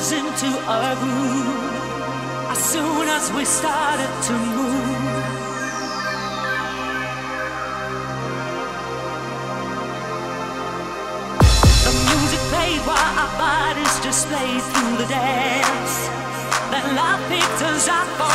put into our groove as soon as we started to move. The music played while our bodies displayed through the dance. Then love picked us up.